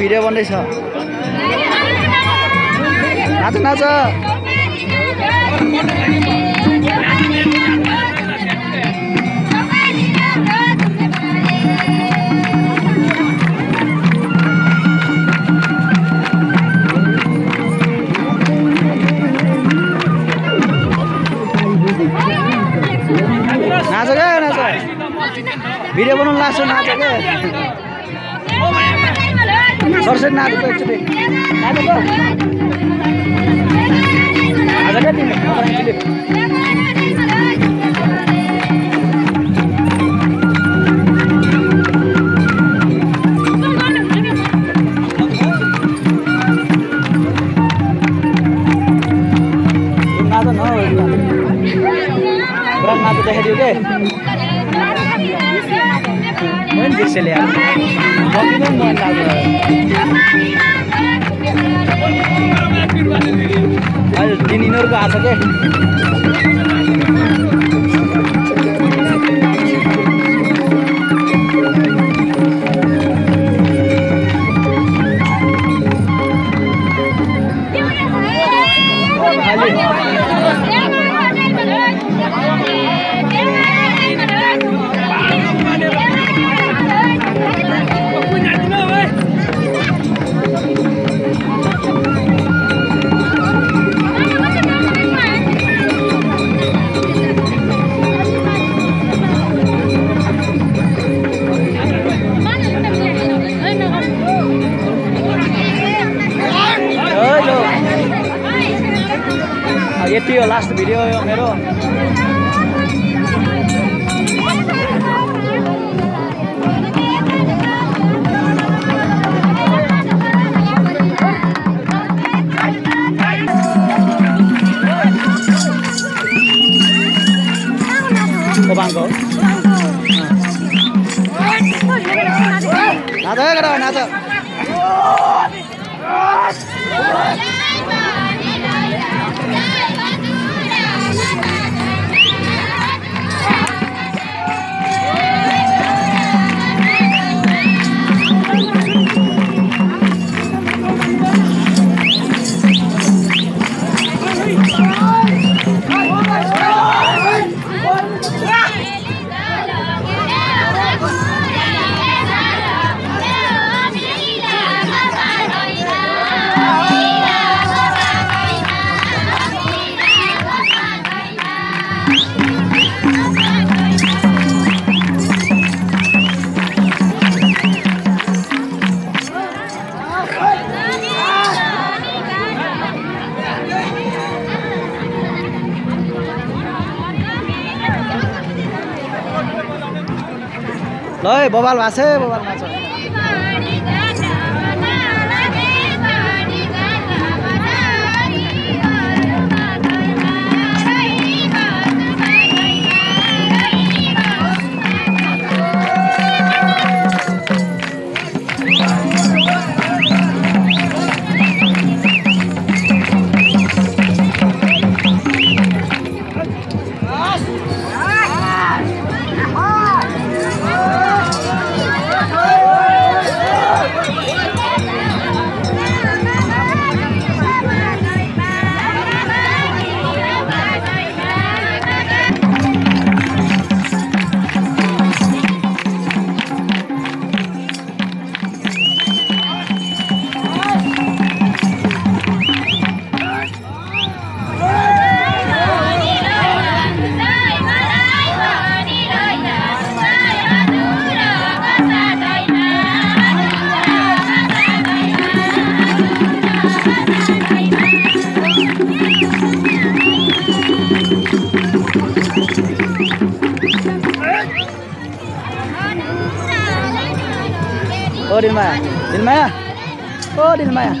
Video बन्दैछ। नाच नाच। नाच क्या नाच। भिडियो बनाउनु लाग्छ नाच क्या सरस्वती नाच त एकचोटि। नाच त आज क्या तिमी नाच देखाइदियो बग्नु मन लाग्यो यिनीहरूको आएको छ के? यति हो लास्ट भिडियो यो मेरो नाच नाच ल बबाल भएको छ बबाल नाच ओ दिलमाया दिलमाया ओ दिलमाया